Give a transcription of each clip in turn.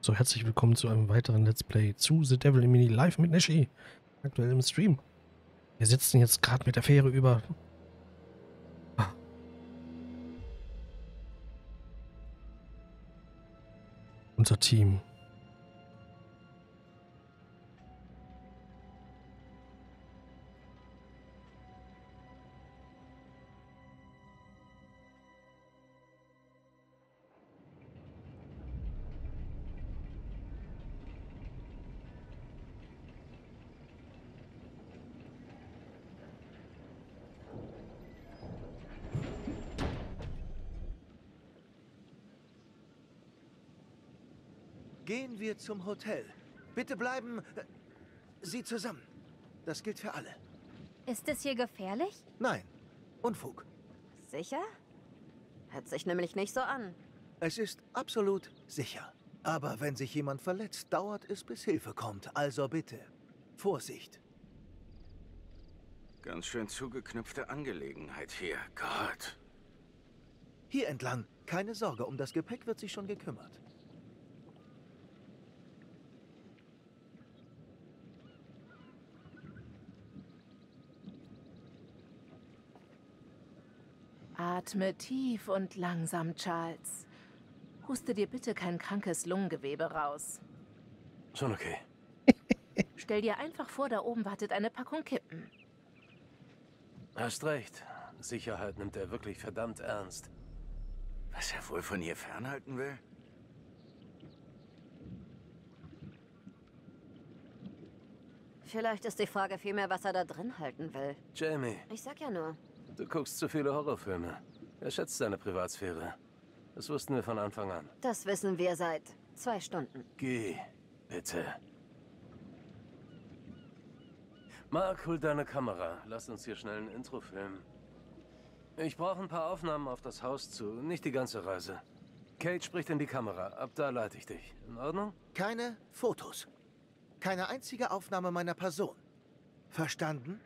So, herzlich willkommen zu einem weiteren Let's Play zu The Devil in Mini live mit Nishi. Aktuell im Stream. Wir sitzen jetzt gerade mit der Fähre über. Ah. Unser Team. Gehen wir zum Hotel. Bitte bleiben äh, Sie zusammen. Das gilt für alle. Ist es hier gefährlich? Nein, Unfug. Sicher? Hört sich nämlich nicht so an. Es ist absolut sicher. Aber wenn sich jemand verletzt, dauert es, bis Hilfe kommt. Also bitte, Vorsicht. Ganz schön zugeknüpfte Angelegenheit hier. Gott. Hier entlang. Keine Sorge, um das Gepäck wird sich schon gekümmert. Atme tief und langsam, Charles. Huste dir bitte kein krankes Lungengewebe raus. Schon okay. Stell dir einfach vor, da oben wartet eine Packung Kippen. Hast recht. Sicherheit nimmt er wirklich verdammt ernst. Was er wohl von ihr fernhalten will? Vielleicht ist die Frage vielmehr, was er da drin halten will. Jamie, Ich sag ja nur. Du guckst zu viele Horrorfilme. Er schätzt seine Privatsphäre. Das wussten wir von Anfang an. Das wissen wir seit zwei Stunden. Geh, bitte. Mark, hol deine Kamera. Lass uns hier schnell ein Intro filmen. Ich brauche ein paar Aufnahmen auf das Haus zu, nicht die ganze Reise. Kate spricht in die Kamera. Ab da leite ich dich. In Ordnung? Keine Fotos. Keine einzige Aufnahme meiner Person. Verstanden?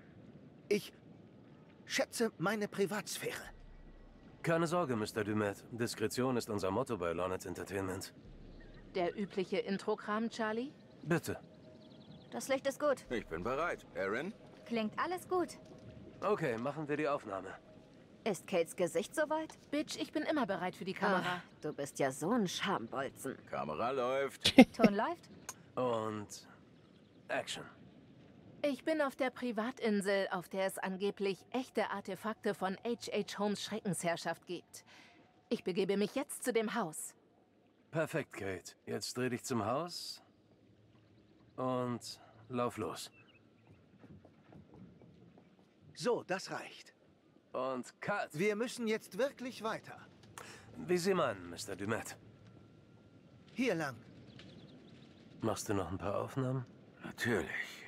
Ich schätze meine Privatsphäre. Keine Sorge, Mr. Dumet. Diskretion ist unser Motto bei Lornet Entertainment. Der übliche Intro-Kram, Charlie? Bitte. Das Licht ist gut. Ich bin bereit. Aaron? Klingt alles gut. Okay, machen wir die Aufnahme. Ist Kates Gesicht soweit? Bitch, ich bin immer bereit für die Kamera. Ach, du bist ja so ein Schambolzen. Kamera läuft. Ton läuft? Und Action. Ich bin auf der Privatinsel, auf der es angeblich echte Artefakte von H.H. Holmes Schreckensherrschaft gibt. Ich begebe mich jetzt zu dem Haus. Perfekt, Kate. Jetzt dreh dich zum Haus und lauf los. So, das reicht. Und cut. Wir müssen jetzt wirklich weiter. Wie Sie meinen, Mr. Dumet. Hier lang. Machst du noch ein paar Aufnahmen? Natürlich.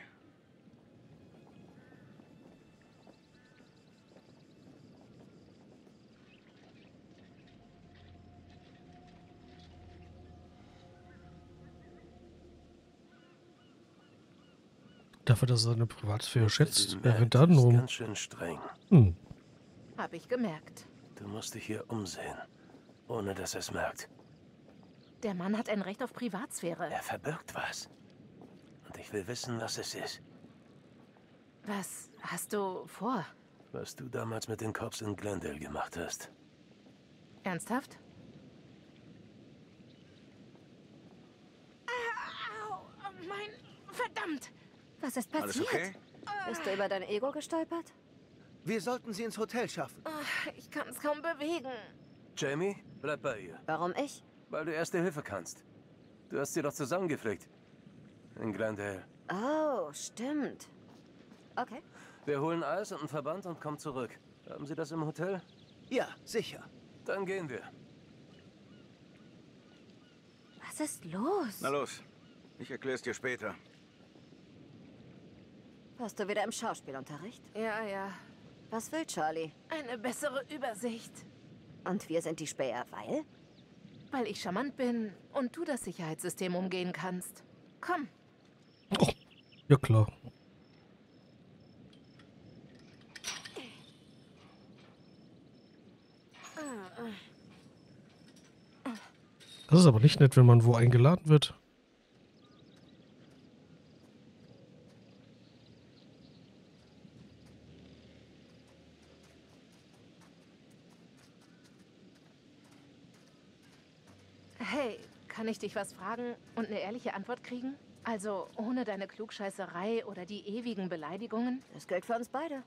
Dafür, dass er seine Privatsphäre schätzt, Dumet wäre dann ist rum. ganz schön streng. Hm. Hab ich gemerkt. Du musst dich hier umsehen, ohne dass er es merkt. Der Mann hat ein Recht auf Privatsphäre. Er verbirgt was. Und ich will wissen, was es ist. Was hast du vor? Was du damals mit den Cops in Glendale gemacht hast. Ernsthaft? Au, mein... Verdammt! Was ist Alles passiert? okay? Bist du über dein Ego gestolpert? Wir sollten sie ins Hotel schaffen. Ach, Ich kann es kaum bewegen. Jamie, bleib bei ihr. Warum ich? Weil du erste Hilfe kannst. Du hast sie doch zusammengepflegt. In Glendale. Oh, stimmt. Okay. Wir holen Eis und einen Verband und kommen zurück. Haben Sie das im Hotel? Ja, sicher. Dann gehen wir. Was ist los? Na los. Ich erklär's dir später. Warst du wieder im Schauspielunterricht? Ja, ja. Was will Charlie? Eine bessere Übersicht. Und wir sind die Späher, weil? Weil ich charmant bin und du das Sicherheitssystem umgehen kannst. Komm, Ja, klar. Das ist aber nicht nett, wenn man wo eingeladen wird. Hey, kann ich dich was fragen und eine ehrliche Antwort kriegen? Also ohne deine Klugscheißerei oder die ewigen Beleidigungen? Das gilt für uns beide.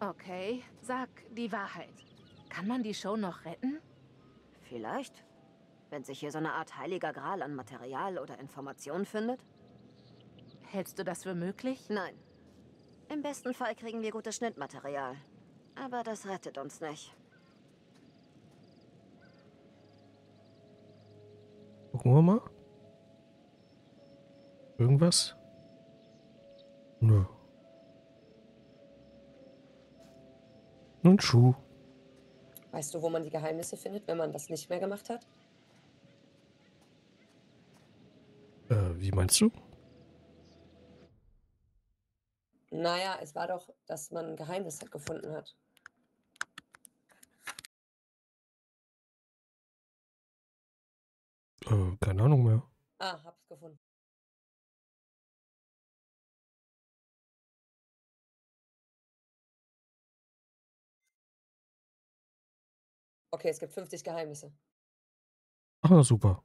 Okay, sag die Wahrheit. Kann man die Show noch retten? Vielleicht. Wenn sich hier so eine Art heiliger Gral an Material oder Informationen findet? Hältst du das für möglich? Nein. Im besten Fall kriegen wir gutes Schnittmaterial. Aber das rettet uns nicht. Gucken wir mal. Irgendwas? Nö. Nun Schuh. Weißt du, wo man die Geheimnisse findet, wenn man das nicht mehr gemacht hat? Äh, wie meinst du? Naja, es war doch, dass man ein Geheimnis halt gefunden hat. Äh, keine Ahnung mehr. Ah, hab's gefunden. Okay, es gibt 50 Geheimnisse. Ah, super.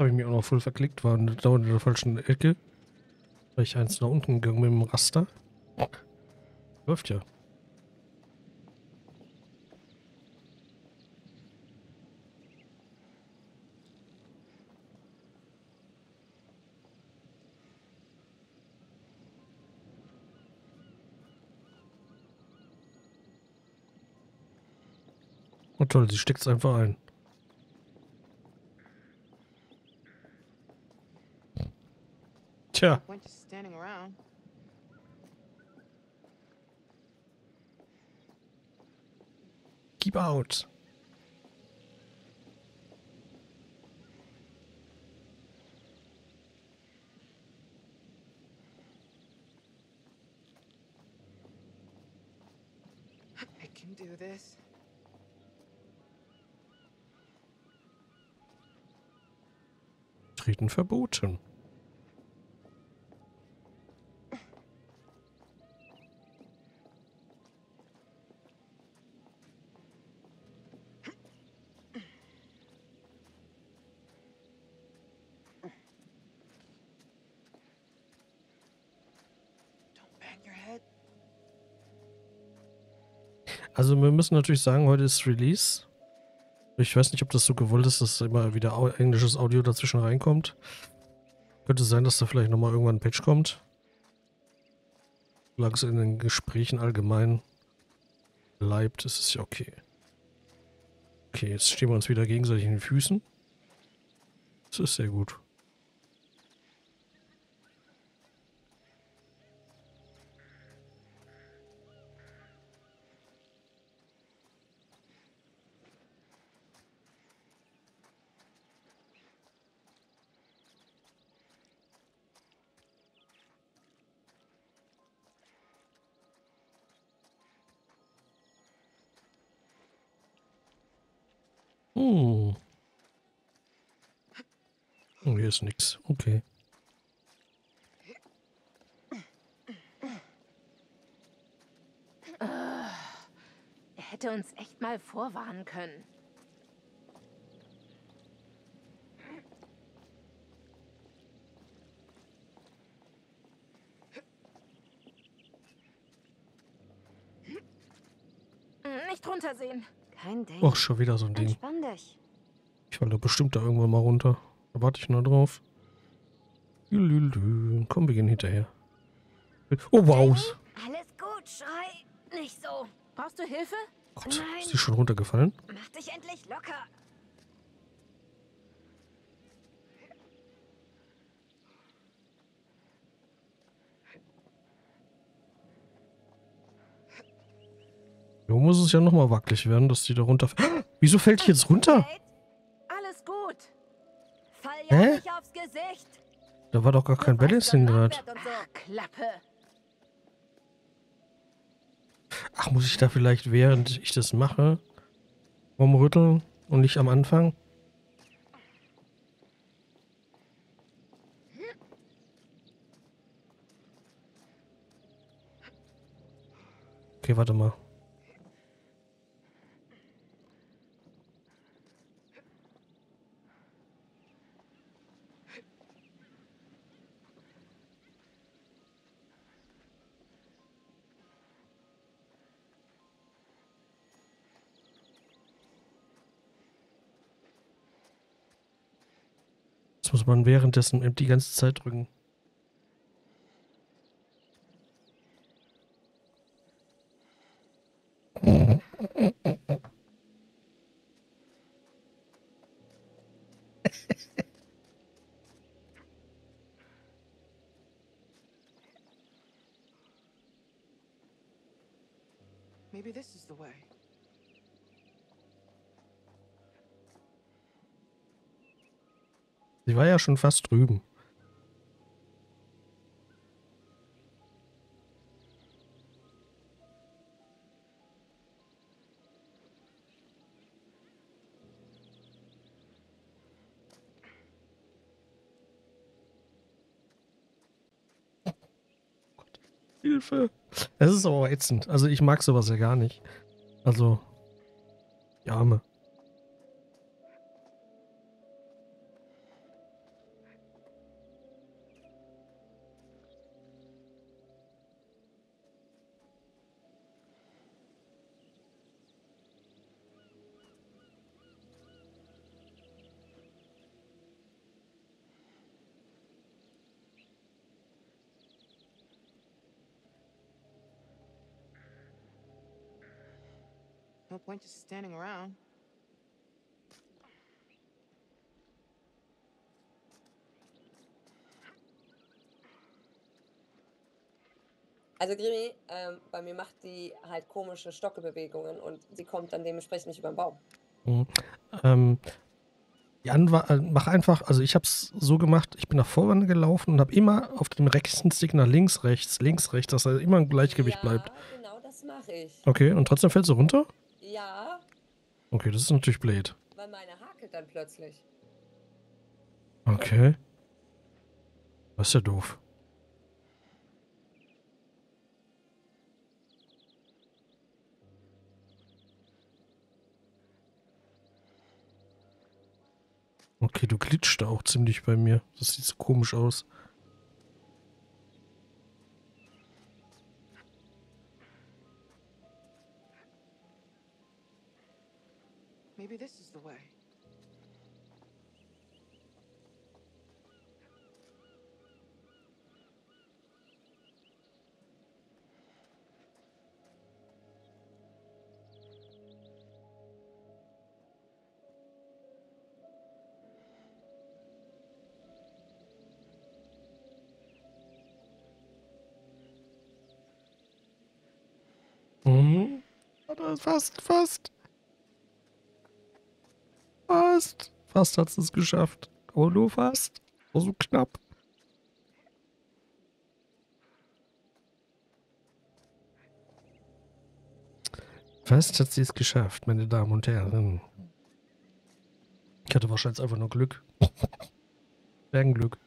Habe ich mich auch noch voll verklickt, war dauernd in der falschen Ecke. Weil ich eins nach unten gegangen mit dem Raster. Läuft ja. Oh toll, sie steckt es einfach ein. Tja, Point just standing around. keep out. I can do this. Treten verboten. Also wir müssen natürlich sagen, heute ist Release. Ich weiß nicht, ob das so gewollt ist, dass immer wieder au englisches Audio dazwischen reinkommt. Könnte sein, dass da vielleicht nochmal irgendwann ein Patch kommt. Solange es in den Gesprächen allgemein bleibt, ist es ja okay. Okay, jetzt stehen wir uns wieder gegenseitig in den Füßen. Das ist sehr gut. Hm. Oh, hier ist nix. Okay. Er hätte uns echt mal vorwarnen können. Nicht runtersehen. Kein Ding. Ach, schon wieder so ein Ding. Ich falle bestimmt da irgendwann mal runter. Da warte ich nur drauf. Lülülü. Komm, wir gehen hinterher. Oh, wow. Alles gut, schrei. Nicht so. Brauchst du Hilfe? Gott, Nein. ist die schon runtergefallen? Mach dich endlich locker. Jo, muss es ja nochmal wackelig werden, dass die da runter... Wieso fällt ich jetzt runter? Alles gut. fall ja Hä? nicht aufs Gesicht. Da war doch gar kein Balancing gerade. Ach, muss ich da vielleicht, während ich das mache, rumrütteln und nicht am Anfang? Okay, warte mal. Das muss man währenddessen die ganze Zeit drücken. Maybe this is the way. Sie war ja schon fast drüben. Hilfe. Es ist aber ätzend. Also ich mag sowas ja gar nicht. Also, die Arme. Point just standing around. Also Grimi, ähm, bei mir macht die halt komische Stockebewegungen und sie kommt dann dementsprechend nicht über den Baum. Mhm. Ähm, Jan war, äh, mach einfach, also ich habe es so gemacht, ich bin nach vorne gelaufen und habe immer auf dem rechten Stick nach links, rechts, links, rechts, dass er immer im Gleichgewicht ja, bleibt. genau das mache ich. Okay, und trotzdem fällst du runter? Ja, Okay, das ist natürlich blöd. weil meine hakelt dann plötzlich. Okay. Das ist ja doof. Okay, du glitscht da auch ziemlich bei mir. Das sieht so komisch aus. Maybe this is the way. Warte, Fast, fast. Fast. Fast hat es geschafft. Aber nur fast. War so knapp. Fast hat sie es geschafft, meine Damen und Herren. Ich hatte wahrscheinlich einfach nur Glück. Bergenglück.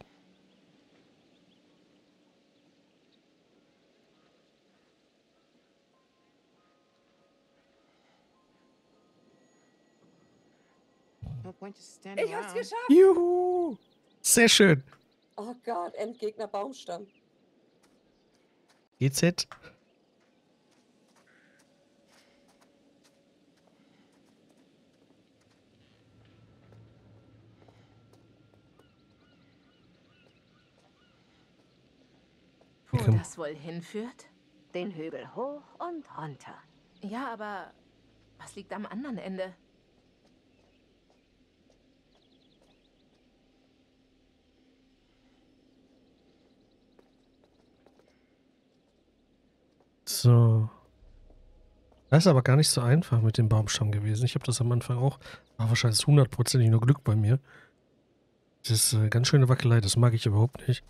Ich hab's geschafft. Juhu. Sehr schön. Oh Gott, Endgegner Baumstamm. GZ. Wo das wohl hinführt? Den Hügel hoch und runter. Ja, aber was liegt am anderen Ende? So. Das ist aber gar nicht so einfach mit dem Baumstamm gewesen. Ich habe das am Anfang auch. War wahrscheinlich hundertprozentig nur Glück bei mir. Das ist äh, ganz schöne Wackelei. Das mag ich überhaupt nicht.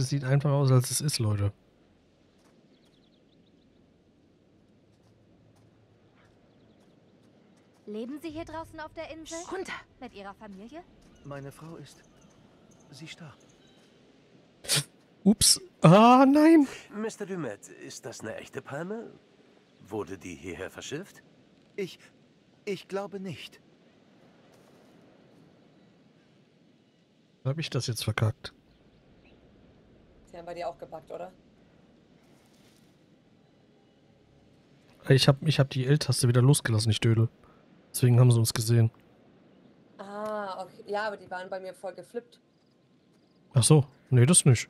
Das sieht einfach aus, als es ist, Leute. Leben Sie hier draußen auf der Insel? Runter! Mit Ihrer Familie? Meine Frau ist. Sie starb. Ups. Ah, nein. Mr. Dumet, ist das eine echte Palme? Wurde die hierher verschifft? Ich. Ich glaube nicht. Habe ich das jetzt verkackt? Sie haben bei dir auch gepackt, oder? Ich habe ich hab die L-Taste wieder losgelassen, ich Dödel. Deswegen haben sie uns gesehen. Ah, okay. Ja, aber die waren bei mir voll geflippt. Ach so. Nee, das nicht.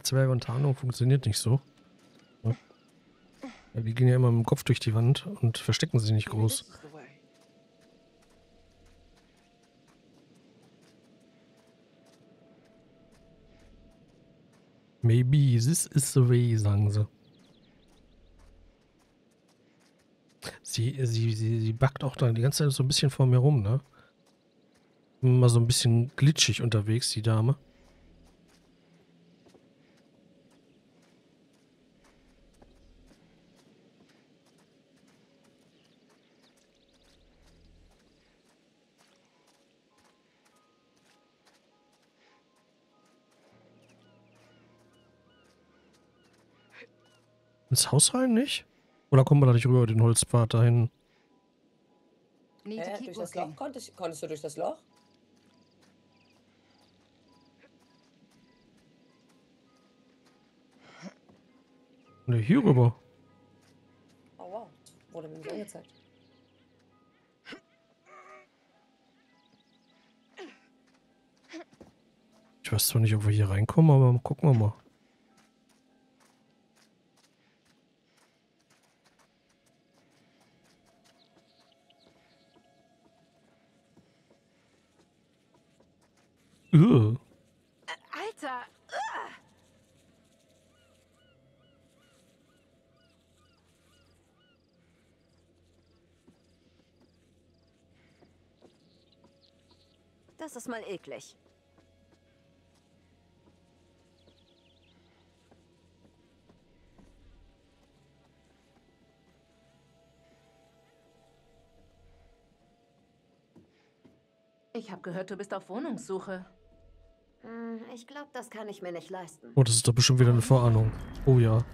Abzweige und Tarnung funktioniert nicht so. Ja. Die gehen ja immer mit dem Kopf durch die Wand und verstecken sich nicht groß. Maybe this is the way, sagen sie. Sie, sie, sie, sie backt auch da die ganze Zeit so ein bisschen vor mir rum, ne? Immer so ein bisschen glitschig unterwegs, die Dame. Ins Haus rein, nicht? Oder kommen wir da nicht rüber, den Holzpfad dahin? Hä? keep Durch das Loch? Konntest, konntest du durch das Loch? Ne, hier rüber. Oh wow. Wurde mir nicht angezeigt. Ich weiß zwar nicht, ob wir hier reinkommen, aber gucken wir mal. Ugh. Alter! Das ist mal eklig. Ich habe gehört, du bist auf Wohnungssuche. Ich glaube, das kann ich mir nicht leisten. Oh, das ist doch bestimmt wieder eine Vorahnung. Oh ja.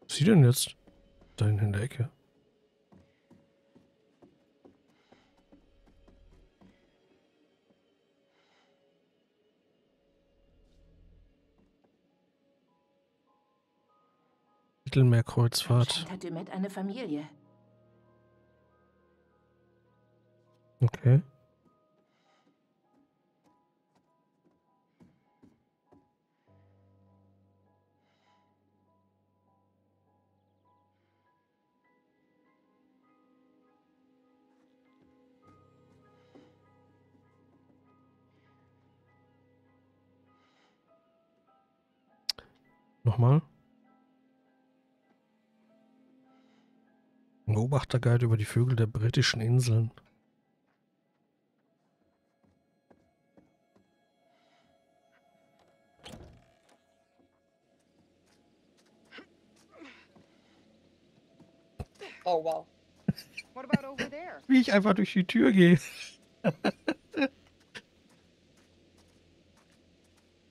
Was ist sie denn jetzt? Da hinten in der Ecke. Mittelmeerkreuzfahrt. Hat Demet eine Familie. Okay. Nochmal. Beobachterguide über die Vögel der britischen Inseln. Oh, wow. What about over there? Wie ich einfach durch die Tür gehe.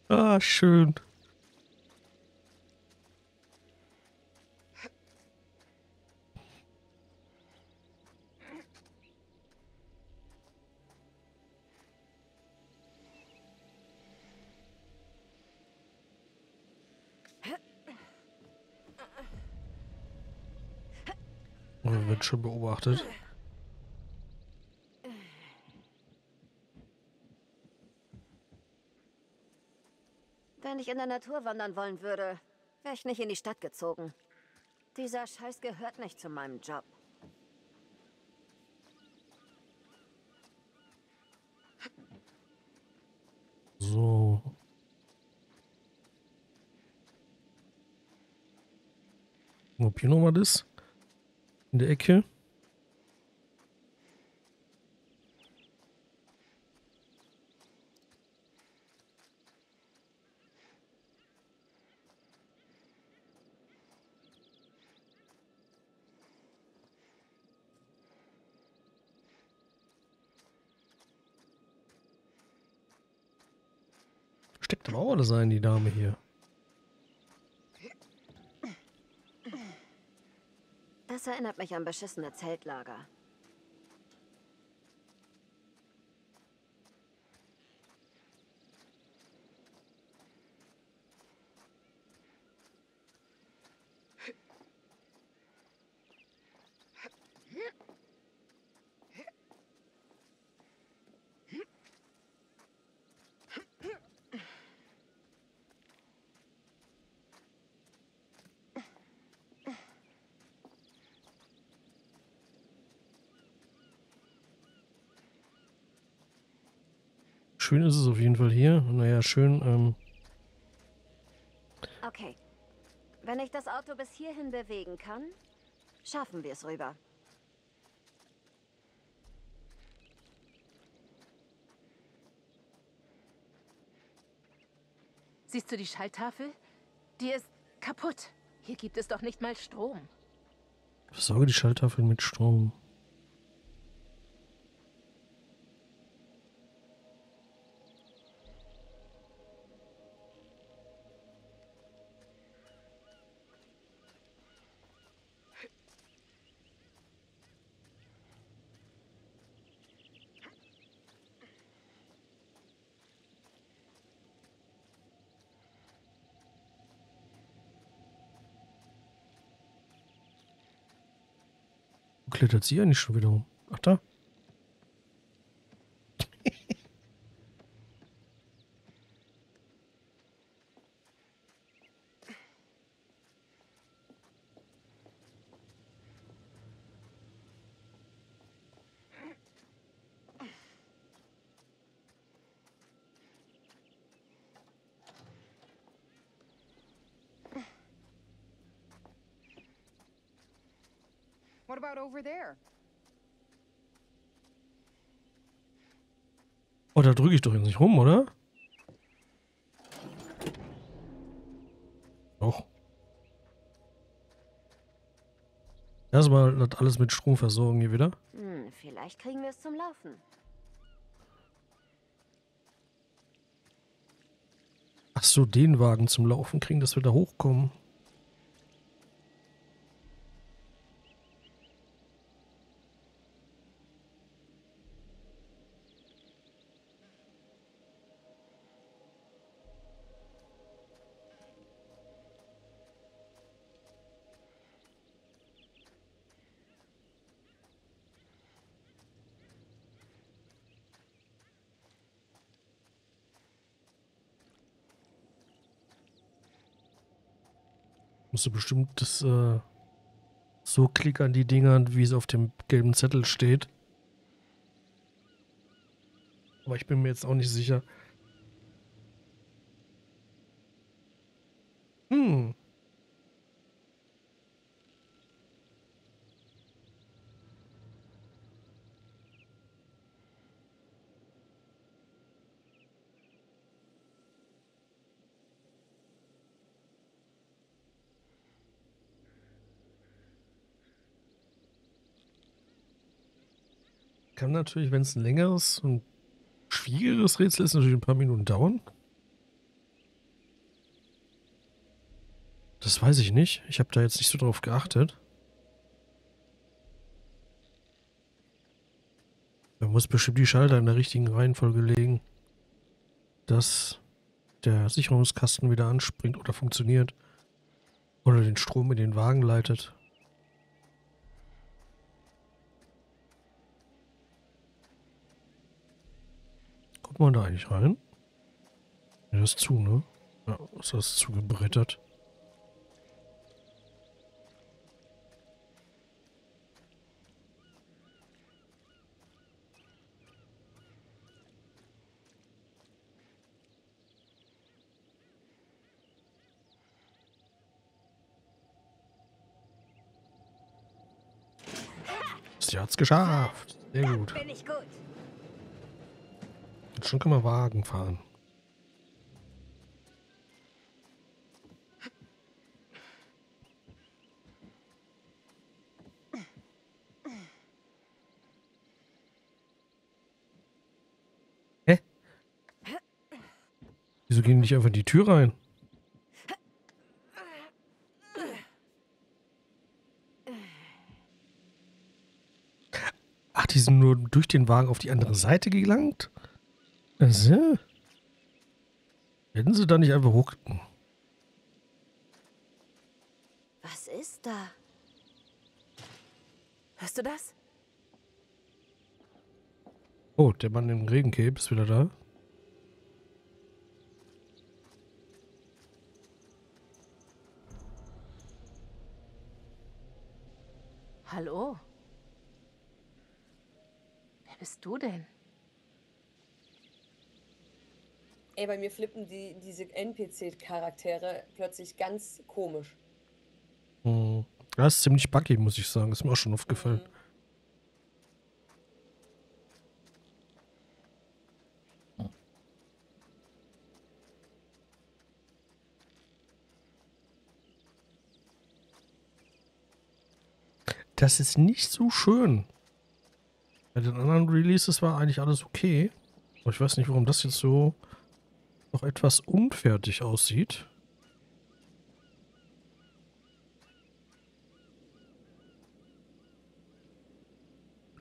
ah, schön. Wird schon beobachtet. Wenn ich in der Natur wandern wollen würde, wäre ich nicht in die Stadt gezogen. Dieser Scheiß gehört nicht zu meinem Job. So. Ob hier nochmal das? In der Ecke. Steckt aber auch alles ein, die Dame hier. Das erinnert mich an beschissene Zeltlager. Schön ist es auf jeden Fall hier. Naja, schön. Ähm, Okay. Wenn ich das Auto bis hierhin bewegen kann, schaffen wir es rüber. Siehst du die Schalltafel? Die ist kaputt. Hier gibt es doch nicht mal Strom. versorge die Schalltafel mit Strom. Klettert sie eigentlich schon wieder um? Ach da. Oh, da drücke ich doch jetzt nicht rum, oder? Doch. Erstmal das alles mit Strom versorgen hier wieder. Hm, vielleicht kriegen wir es zum Laufen. Ach so, den Wagen zum Laufen kriegen, dass wir da hochkommen. Musst du bestimmt das äh, so klickern, die Dinger, wie es auf dem gelben Zettel steht. Aber ich bin mir jetzt auch nicht sicher. Hm. Kann natürlich, wenn es ein längeres und schwierigeres Rätsel ist, natürlich ein paar Minuten dauern. Das weiß ich nicht. Ich habe da jetzt nicht so drauf geachtet. Da muss bestimmt die Schalter in der richtigen Reihenfolge legen, dass der Sicherungskasten wieder anspringt oder funktioniert. Oder den Strom in den Wagen leitet. Kommt man da eigentlich rein? Ja, das ist zu, ne? Ja, ist das zugebrettert. Sie hat's geschafft. Sehr gut. Jetzt schon kann man Wagen fahren. Hä? Wieso gehen die nicht einfach in die Tür rein? Ach, die sind nur durch den Wagen auf die andere Seite gelangt? Also. Hätten sie da nicht einfach hoch... Was ist da? Hörst du das? Oh, der Mann im Regencape ist wieder da. Hallo? Wer bist du denn? Ey, bei mir flippen die, diese NPC-Charaktere plötzlich ganz komisch. Hm. Das ist ziemlich buggy, muss ich sagen. Ist mir auch schon aufgefallen. Das ist nicht so schön. Bei den anderen Releases war eigentlich alles okay. Aber ich weiß nicht, warum das jetzt so noch etwas unfertig aussieht.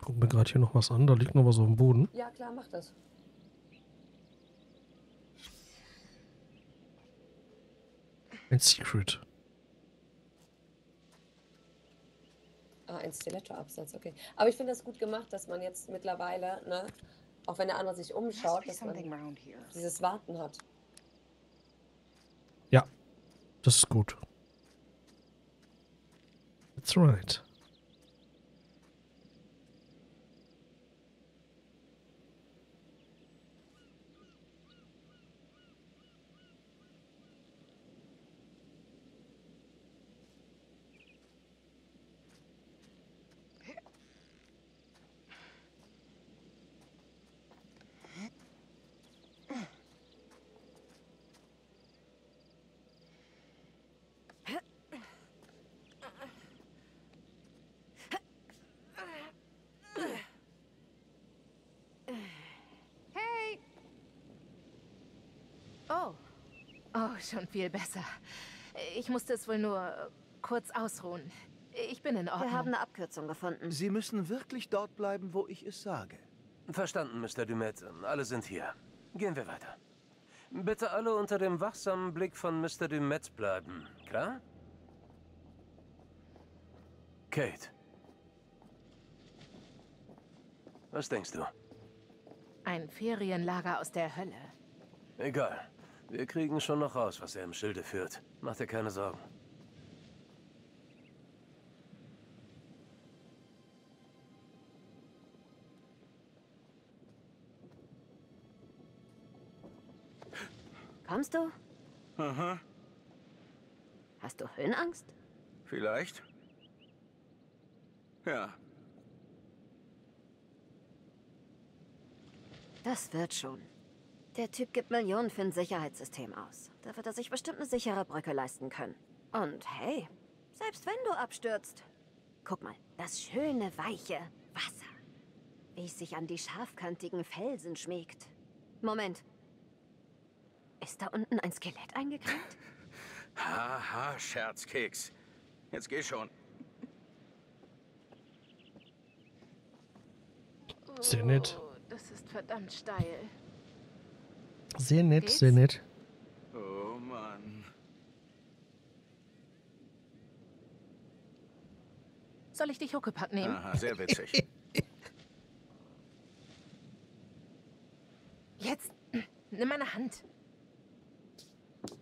Guck mir gerade hier noch was an. Da liegt noch was auf dem Boden. Ja, klar, mach das. Ein Secret. Ah, ein Stiletto-Absatz, okay. Aber ich finde das gut gemacht, dass man jetzt mittlerweile, ne, auch wenn der andere sich umschaut, dass man dieses Warten hat. Ja, das ist gut. That's right. Schon viel besser. Ich musste es wohl nur kurz ausruhen. Ich bin in Ordnung. Wir haben eine Abkürzung gefunden. Sie müssen wirklich dort bleiben, wo ich es sage. Verstanden, Mr. Dumet. Alle sind hier. Gehen wir weiter. Bitte alle unter dem wachsamen Blick von Mr. Dumet bleiben. Klar? Kate. Was denkst du? Ein Ferienlager aus der Hölle. Egal. Wir kriegen schon noch raus, was er im Schilde führt. Mach dir keine Sorgen. Kommst du? Aha, Hast du Höhenangst? vielleicht. Ja, Das wird schon. Der Typ gibt Millionen für ein Sicherheitssystem aus. Da wird er sich bestimmt eine sichere Brücke leisten können. Und hey, selbst wenn du abstürzt. Guck mal, das schöne, weiche Wasser. Wie es sich an die scharfkantigen Felsen schmiegt. Moment. Ist da unten ein Skelett eingeklemmt? Haha, Scherzkeks. Jetzt geh schon. Sehr nett. Oh, das ist verdammt steil. Sehr nett, Geht's? sehr nett. Oh Mann. Soll ich dich Huckepack nehmen? Aha, sehr witzig. Jetzt. Nimm meine Hand.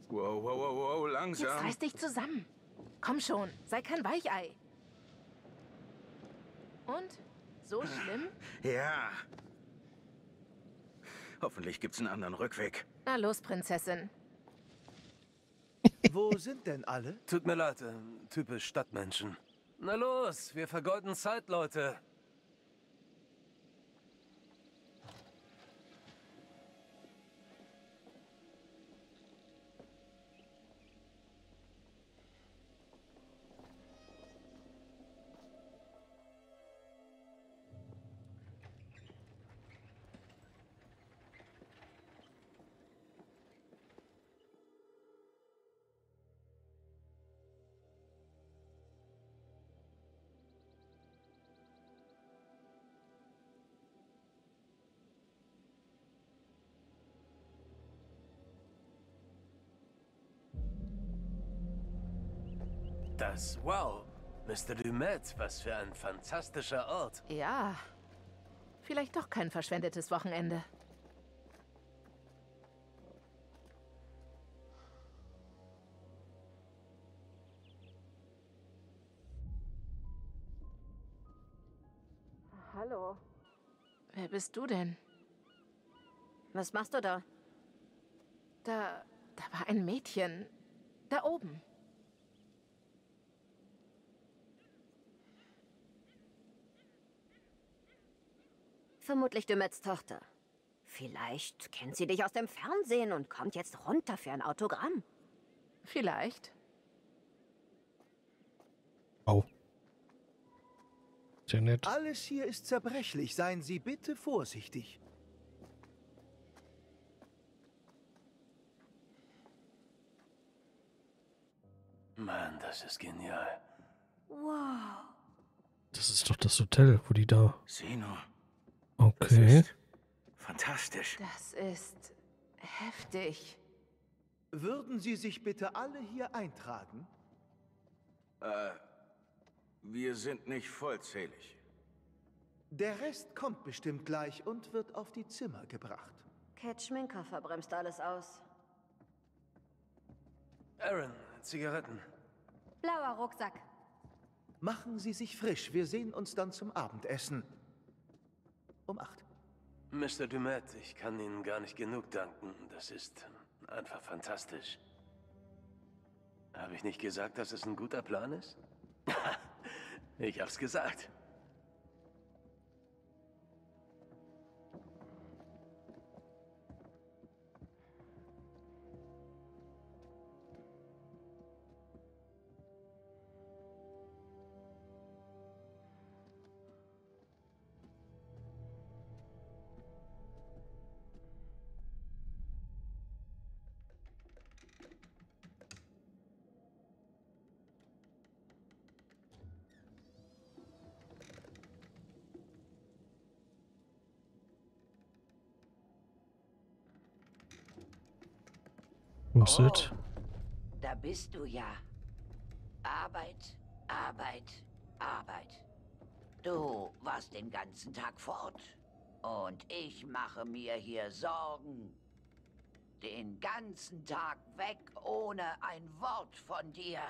Wow, wow, wow, wow, Jetzt langsam. reiß dich zusammen. Komm schon, sei kein Weichei. Und? So schlimm? Ja. Hoffentlich gibt's einen anderen Rückweg. Na los, Prinzessin. Wo sind denn alle? Tut mir leid, äh, typisch Stadtmenschen. Na los, wir vergeuden Zeit, Leute. Das, wow. Mr. Dumet, was für ein fantastischer Ort. Ja. Vielleicht doch kein verschwendetes Wochenende. Hallo. Wer bist du denn? Was machst du da? Da, da war ein Mädchen. Da oben. Vermutlich Dumets Tochter. Vielleicht kennt sie dich aus dem Fernsehen und kommt jetzt runter für ein Autogramm. Vielleicht. Au. Sehr nett. Alles hier ist zerbrechlich. Seien Sie bitte vorsichtig. Mann, das ist genial. Wow. Das ist doch das Hotel, wo die da. Sieh nur. Das Okay. ist fantastisch. Das ist heftig. Würden Sie sich bitte alle hier eintragen? Äh, wir sind nicht vollzählig. Der Rest kommt bestimmt gleich und wird auf die Zimmer gebracht. Kate Schminkkoffer bremst alles aus. Aaron, Zigaretten. Blauer Rucksack. Machen Sie sich frisch. Wir sehen uns dann zum Abendessen. Um acht. Mr. Dumet, ich kann Ihnen gar nicht genug danken. Das ist einfach fantastisch. Habe ich nicht gesagt, dass es ein guter Plan ist? ich hab's gesagt. Was Oh. Da bist du ja. Arbeit, Arbeit, Arbeit. Du warst den ganzen Tag fort. Und ich mache mir hier Sorgen. Den ganzen Tag weg ohne ein Wort von dir.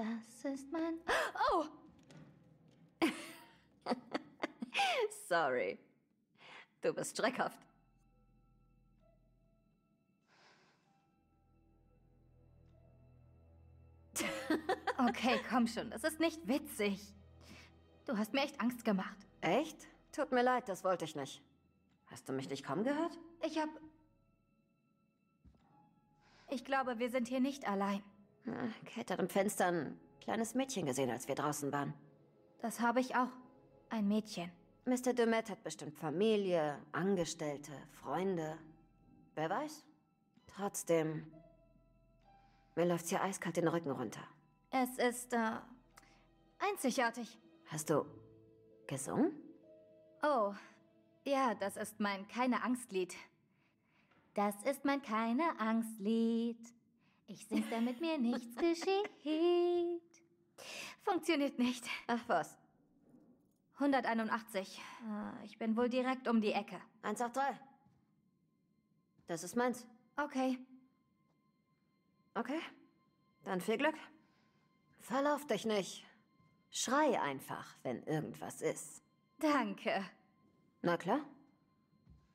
Das ist mein. Oh! Sorry. Du bist schreckhaft. Okay, komm schon, das ist nicht witzig. Du hast mir echt Angst gemacht. Echt? Tut mir leid, das wollte ich nicht. Hast du mich nicht kommen gehört? Ich hab... Ich glaube, wir sind hier nicht allein. Kate hat im Fenster ein kleines Mädchen gesehen, als wir draußen waren. Das habe ich auch. Ein Mädchen. Mr. Dumet hat bestimmt Familie, Angestellte, Freunde. Wer weiß? Trotzdem. Mir läuft's hier eiskalt den Rücken runter. Es ist, äh, einzigartig. Hast du gesungen? Oh, ja, das ist mein Keine-Angst-Lied. Das ist mein Keine-Angst-Lied. Ich sing's, damit mir nichts geschieht. Funktioniert nicht. Ach was. 181. Äh, Ich bin wohl direkt um die Ecke. 183. Das ist meins. Okay. Okay. Dann viel Glück. Verlauf dich nicht. Schrei einfach, wenn irgendwas ist. Danke. Na klar.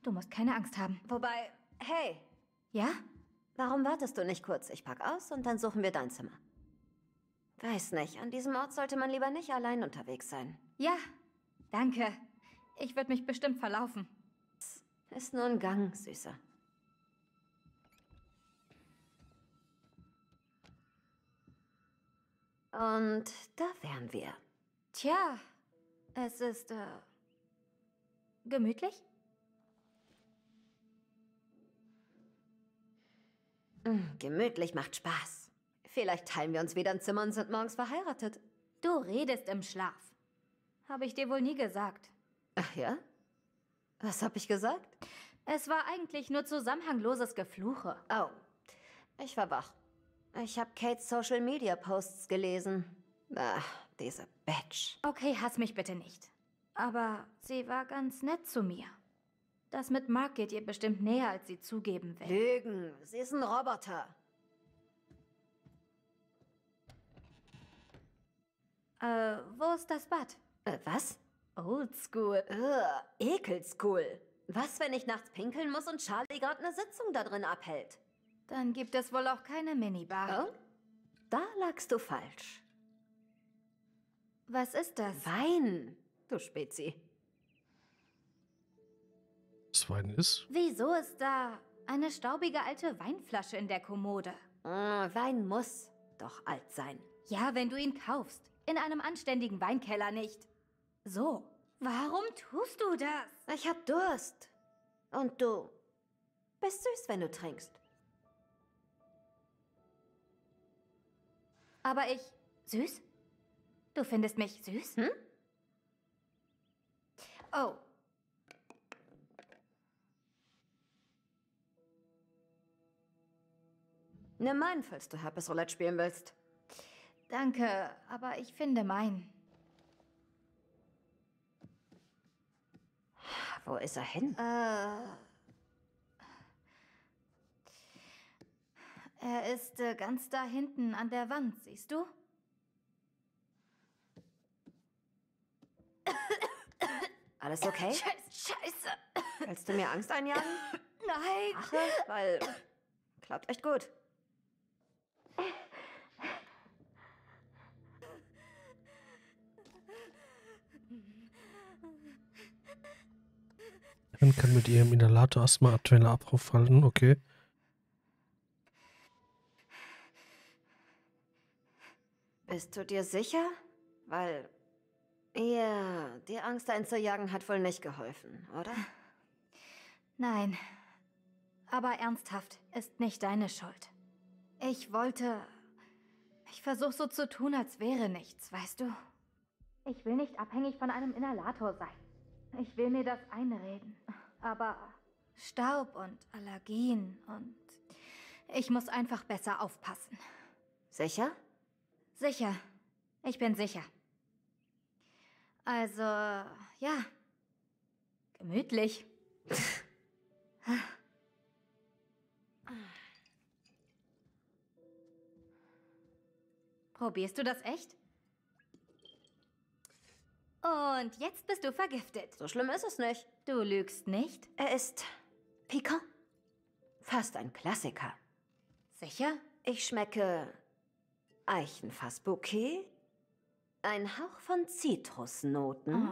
Du musst keine Angst haben. Wobei, hey, Ja? Warum wartest du nicht kurz? Ich pack aus und dann suchen wir dein Zimmer. Weiß nicht, an diesem Ort sollte man lieber nicht allein unterwegs sein. Ja. Danke. Ich würde mich bestimmt verlaufen. Ist nur ein Gang, Süßer. Und da wären wir. Tja, es ist, äh, gemütlich? Mm, Gemütlich macht Spaß. Vielleicht teilen wir uns wieder ein Zimmer und sind morgens verheiratet. Du redest im Schlaf. Habe ich dir wohl nie gesagt. Ach ja? Was hab ich gesagt? Es war eigentlich nur zusammenhangloses Gefluche. Oh, ich war wach. Ich habe Kates Social Media Posts gelesen. Ach, diese Bitch. Okay, hass mich bitte nicht. Aber sie war ganz nett zu mir. Das mit Mark geht ihr bestimmt näher, als sie zugeben will. Lügen, sie ist ein Roboter. Äh, wo ist das Bad? Äh, was? Oldschool. Ugh, ekelscool. Was, wenn ich nachts pinkeln muss und Charlie gerade eine Sitzung da drin abhält? Dann gibt es wohl auch keine Minibar. Oh? Da lagst du falsch. Was ist das? Wein, du Spezi. Das Wein ist. Wieso ist da eine staubige alte Weinflasche in der Kommode? Mm, Wein muss doch alt sein. Ja, wenn du ihn kaufst. In einem anständigen Weinkeller nicht. So. Warum tust du das? Ich hab Durst. Und du bist süß, wenn du trinkst. Aber ich. Süß? Du findest mich süß? Hm? Oh. Nimm meinen, falls du Herpes Roulette spielen willst. Danke, aber ich finde mein. Wo ist er hin? Äh. Er ist äh, ganz da hinten an der Wand, siehst du? Alles okay? Scheiß, scheiße. Willst du mir Angst einjagen? Nein. Ach, weil klappt echt gut. Man kann mit ihrem Inhalator Asthma aktueller Abruf halten, okay. Bist du dir sicher? Weil, ja, die Angst einzujagen hat wohl nicht geholfen, oder? Nein. Aber ernsthaft, ist nicht deine Schuld. Ich wollte. Ich versuche so zu tun, als wäre nichts, weißt du? Ich will nicht abhängig von einem Inhalator sein. Ich will mir das einreden. Aber Staub und Allergien und. Ich muss einfach besser aufpassen. Sicher? Sicher. Ich bin sicher. Also, ja. Gemütlich. Probierst du das echt? Und jetzt bist du vergiftet. So schlimm ist es nicht. Du lügst nicht? Er ist pikant. Fast ein Klassiker. Sicher? Ich schmecke Eichenfassbouquet, ein Hauch von Zitrusnoten.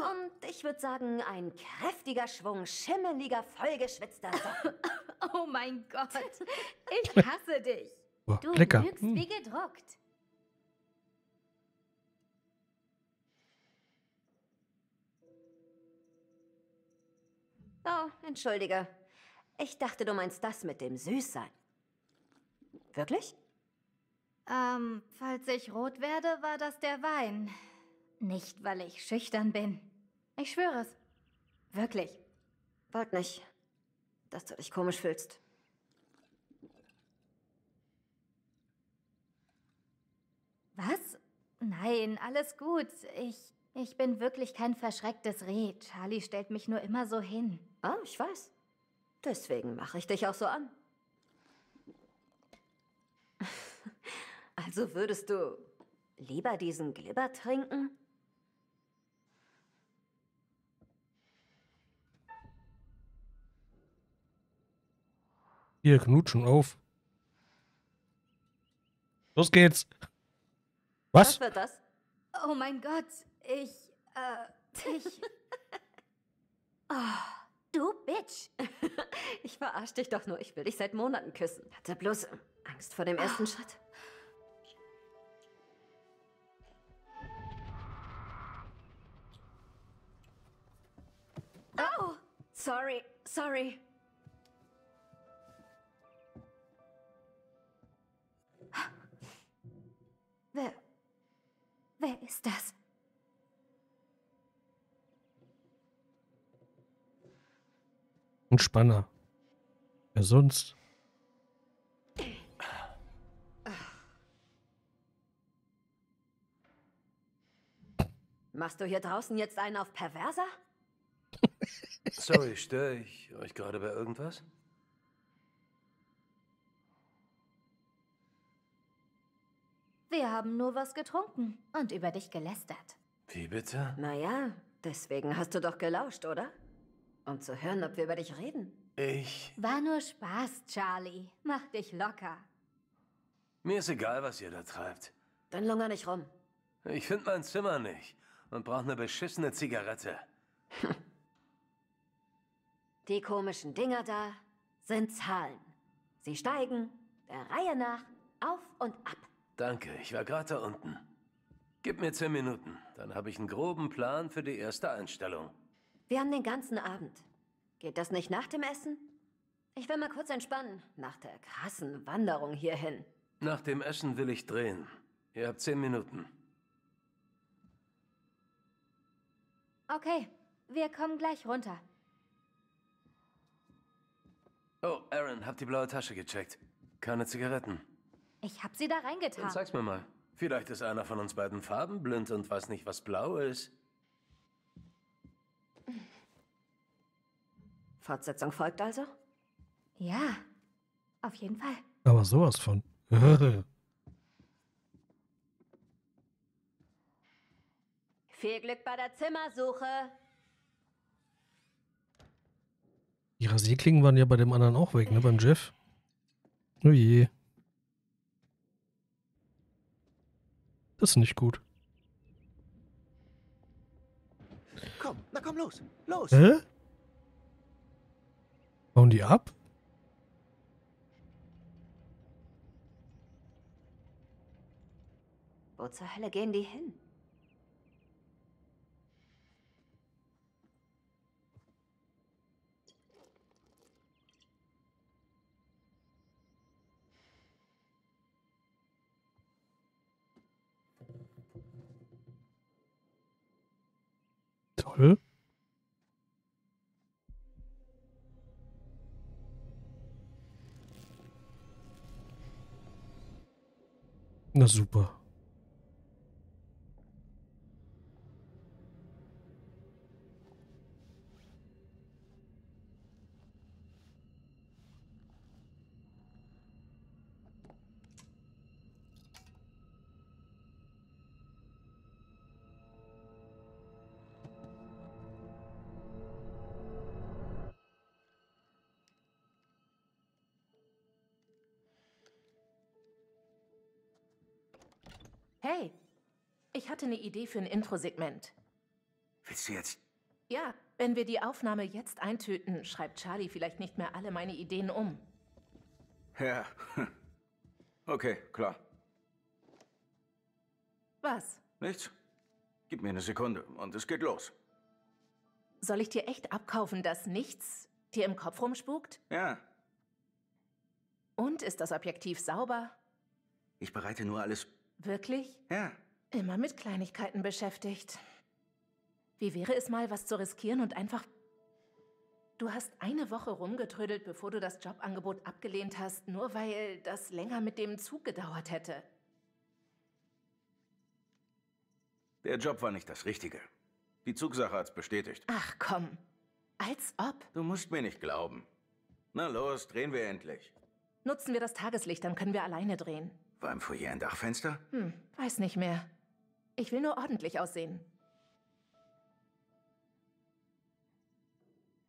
Und ich würde sagen, ein kräftiger Schwung schimmeliger, vollgeschwitzter Socken. Oh mein Gott. Ich hasse dich. Du lecker. lügst Hm. wie gedruckt. Oh, entschuldige. Ich dachte, du meinst das mit dem Süßsein. Wirklich? Ähm, falls ich rot werde, war das der Wein. Nicht, weil ich schüchtern bin. Ich schwöre es. Wirklich. Wollt nicht, dass du dich komisch fühlst. Was? Nein, alles gut. Ich, ich bin wirklich kein verschrecktes Reh. Charlie stellt mich nur immer so hin. Ah, ich weiß. Deswegen mache ich dich auch so an. Also würdest du lieber diesen Glibber trinken? Hier, knutschen auf. Los geht's. Was? wird das? Oh mein Gott, ich, äh, ich... Oh, du Bitch. Ich verarsch dich doch nur. Ich will dich seit Monaten küssen. Hatte bloß Angst vor dem ersten Schritt. Oh, sorry, sorry. Wer, wer ist das? Ein Spanner. Wer sonst? Machst du hier draußen jetzt einen auf Perverser? Sorry, störe ich euch gerade bei irgendwas? Wir haben nur was getrunken und über dich gelästert. Wie bitte? Naja, deswegen hast du doch gelauscht, oder? Um zu hören, ob wir über dich reden. Ich. War nur Spaß, Charlie. Mach dich locker. Mir ist egal, was ihr da treibt. Dann lunger nicht rum. Ich finde mein Zimmer nicht und brauche eine beschissene Zigarette. Die komischen Dinger da sind Zahlen. Sie steigen der Reihe nach auf und ab. Danke, ich war gerade da unten. Gib mir zehn Minuten, dann habe ich einen groben Plan für die erste Einstellung. Wir haben den ganzen Abend. Geht das nicht nach dem Essen? Ich will mal kurz entspannen, nach der krassen Wanderung hierhin. Nach dem Essen will ich drehen. Ihr habt zehn Minuten. Okay, wir kommen gleich runter. Oh, Aaron, hab die blaue Tasche gecheckt. Keine Zigaretten. Ich hab sie da Dann reingetan. zeig's mir mal. Vielleicht ist einer von uns beiden farbenblind und weiß nicht, was blau ist. Fortsetzung folgt also? Ja, auf jeden Fall. Aber sowas von. Viel Glück bei der Zimmersuche. Die Rasierklingen waren ja bei dem anderen auch weg, ne? Beim Jeff. Oh je. Das ist nicht gut. Komm, na komm los. Los. Hä? Bauen die ab? Wo zur Hölle gehen die hin? Toll. Na super. Hey, ich hatte eine Idee für ein Intro-Segment. Willst du jetzt... Ja, wenn wir die Aufnahme jetzt eintüten, schreibt Charlie vielleicht nicht mehr alle meine Ideen um. Ja. Okay, klar. Was? Nichts? Gib mir eine Sekunde und es geht los. Soll ich dir echt abkaufen, dass nichts dir im Kopf rumspukt? Ja, Und ist das Objektiv sauber? ich bereite nur alles... Wirklich? Ja, Immer mit Kleinigkeiten beschäftigt. Wie wäre es mal, was zu riskieren und einfach... Du hast eine Woche rumgetrödelt, bevor du das Jobangebot abgelehnt hast, nur weil das länger mit dem Zug gedauert hätte. der Job war nicht das Richtige. Die Zugsache hat's bestätigt. Ach komm. Als ob. Du musst mir nicht glauben. Na los, drehen wir endlich. Nutzen wir das Tageslicht, dann können wir alleine drehen. War im Foyer ein Dachfenster? Hm, weiß nicht mehr. Ich will nur ordentlich aussehen.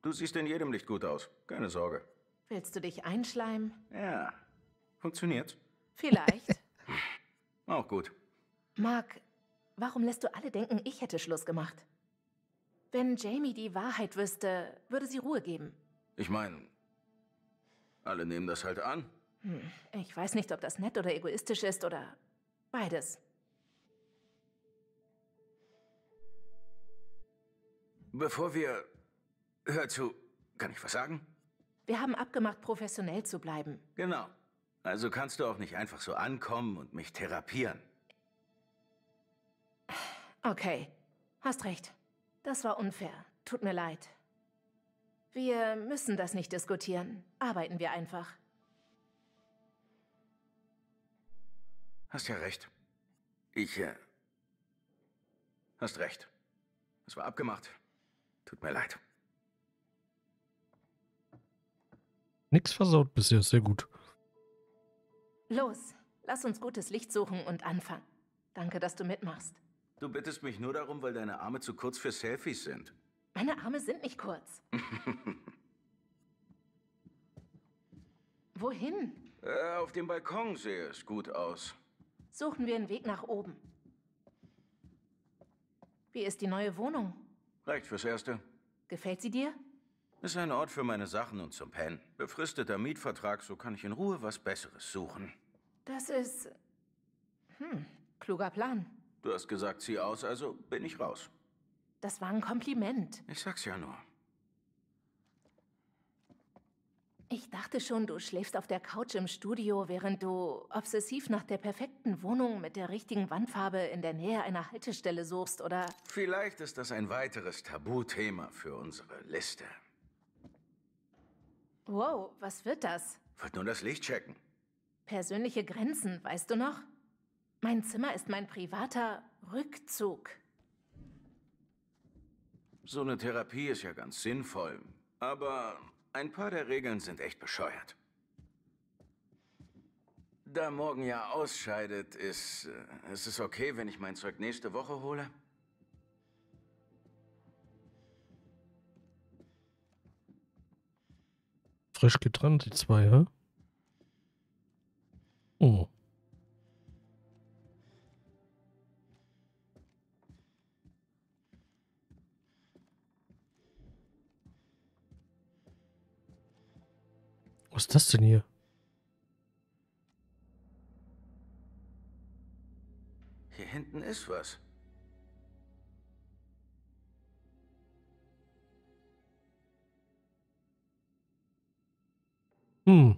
Du siehst in jedem Licht gut aus. Keine Sorge. Willst du dich einschleimen? Ja. Funktioniert's? Vielleicht. Auch gut. Mark, warum lässt du alle denken, ich hätte Schluss gemacht? Wenn Jamie die Wahrheit wüsste, würde sie Ruhe geben. Ich meine, alle nehmen das halt an. Hm, ich weiß nicht, ob das nett oder egoistisch ist oder beides. Bevor wir... Hör zu, kann ich was sagen? Wir haben abgemacht, professionell zu bleiben. Genau. Also kannst du auch nicht einfach so ankommen und mich therapieren. Okay, hast recht. Das war unfair. Tut mir leid. Wir müssen das nicht diskutieren. Arbeiten wir einfach. Hast ja recht. Ich, äh... Hast recht. Es war abgemacht. Tut mir leid. Nix versaut bisher, sehr gut. Los, lass uns gutes Licht suchen und anfangen. Danke, dass du mitmachst. Du bittest mich nur darum, weil deine Arme zu kurz für Selfies sind. Meine Arme sind nicht kurz. Wohin? äh, auf dem Balkon sehe es gut aus. Suchen wir einen Weg nach oben. Wie ist die neue Wohnung? Reicht fürs Erste. Gefällt sie dir? Ist ein Ort für meine Sachen und zum Pennen. Befristeter Mietvertrag, so kann ich in Ruhe was Besseres suchen. Das ist. Hm, kluger Plan. Du hast gesagt, zieh aus, also bin ich raus. Das war ein Kompliment. Ich sag's ja nur. Ich dachte schon, du schläfst auf der Couch im Studio, während du obsessiv nach der perfekten Wohnung mit der richtigen Wandfarbe in der Nähe einer Haltestelle suchst, oder? Vielleicht ist das ein weiteres Tabuthema für unsere Liste. Wow, was wird das? Wird nur das Licht checken. Persönliche Grenzen, weißt du noch? Mein Zimmer ist mein privater Rückzug. So eine Therapie ist ja ganz sinnvoll. Aber ein paar der Regeln sind echt bescheuert. Da morgen ja ausscheidet, ist, äh, ist es okay, wenn ich mein Zeug nächste Woche hole? Frisch getrennt, die zwei, ja? Oh. Was ist das denn hier? Hier hinten ist was. Hm.